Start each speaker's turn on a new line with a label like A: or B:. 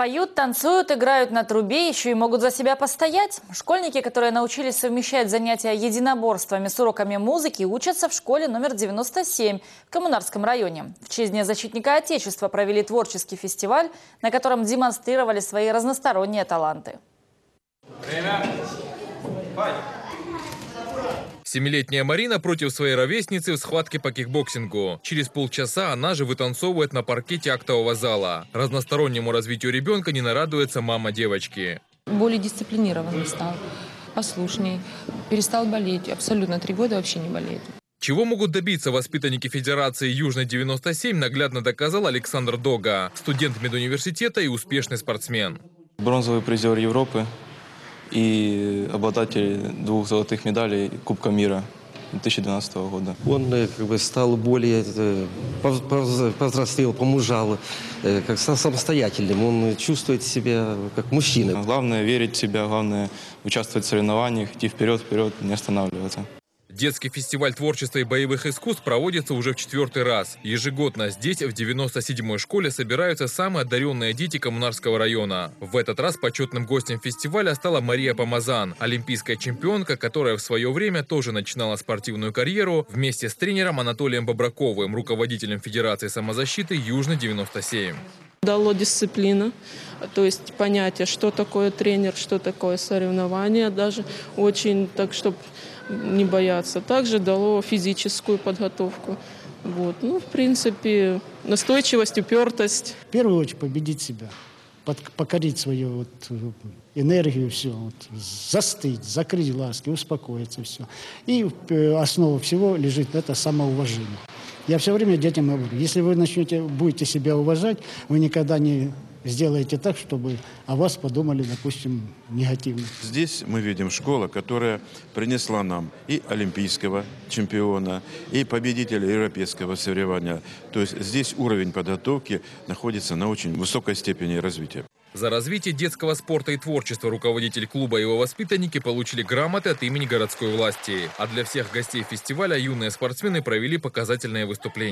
A: Поют, танцуют, играют на трубе, еще и могут за себя постоять. Школьники, которые научились совмещать занятия единоборствами с уроками музыки, учатся в школе номер 97 в Коммунарском районе. В честь Дня защитника Отечества провели творческий фестиваль, на котором демонстрировали свои разносторонние таланты.
B: Время. Fight.
C: Семилетняя Марина против своей ровесницы в схватке по кикбоксингу. Через полчаса она же вытанцовывает на паркете актового зала. Разностороннему развитию ребенка не нарадуется мама девочки.
D: Более дисциплинированный стал, послушней, перестал болеть. Абсолютно три года вообще не болеет.
C: Чего могут добиться воспитанники Федерации Южно-97, наглядно доказал Александр Дога, студент медуниверситета и успешный спортсмен.
E: Бронзовый призер Европы и обладатель двух золотых медалей Кубка мира 2012 года.
F: Он э, как бы стал более э, пов- пов- повзрослел, помужал, э, как стал самостоятельным. Он чувствует себя как мужчина.
E: Главное верить в себя, главное участвовать в соревнованиях, идти вперед, вперед, не останавливаться.
C: Детский фестиваль творчества и боевых искусств проводится уже в четвертый раз. Ежегодно здесь, в 97-й школе, собираются самые одаренные дети Коммунарского района. В этот раз почетным гостем фестиваля стала Мария Помазан, олимпийская чемпионка, которая в свое время тоже начинала спортивную карьеру вместе с тренером Анатолием Бобраковым, руководителем Федерации самозащиты Южно-97.
G: Дало дисциплина, то есть понятие, что такое тренер, что такое соревнование, даже очень так, чтобы не бояться. Также дало физическую подготовку. Вот. Ну, в принципе, настойчивость, упертость.
H: В первую очередь победить себя, под- покорить свою вот, э, энергию, все, вот, застыть, закрыть глазки, успокоиться, все. И э, основа всего лежит это самоуважение. Я все время детям говорю, если вы начнете, будете себя уважать, вы никогда не сделаете так, чтобы о вас подумали, допустим, негативно.
I: Здесь мы видим школа, которая принесла нам и олимпийского чемпиона, и победителя европейского соревнования. То есть здесь уровень подготовки находится на очень высокой степени развития.
C: За развитие детского спорта и творчества руководитель клуба и его воспитанники получили грамоты от имени городской власти. А для всех гостей фестиваля юные спортсмены провели показательные выступления.